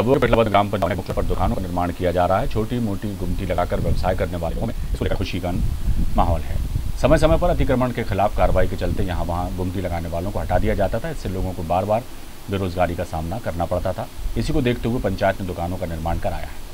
अब पिटलाबाद ग्राम पंचायत मुख्य पर दुकानों का निर्माण किया जा रहा है। छोटी मोटी गुमटी लगाकर व्यवसाय करने वालों में इसको लेकर खुशी का माहौल है। समय समय पर अतिक्रमण के खिलाफ कार्रवाई के चलते यहाँ वहाँ गुमटी लगाने वालों को हटा दिया जाता था। इससे लोगों को बार बार बेरोजगारी का सामना करना पड़ता था। इसी को देखते हुए पंचायत ने दुकानों का निर्माण कराया है।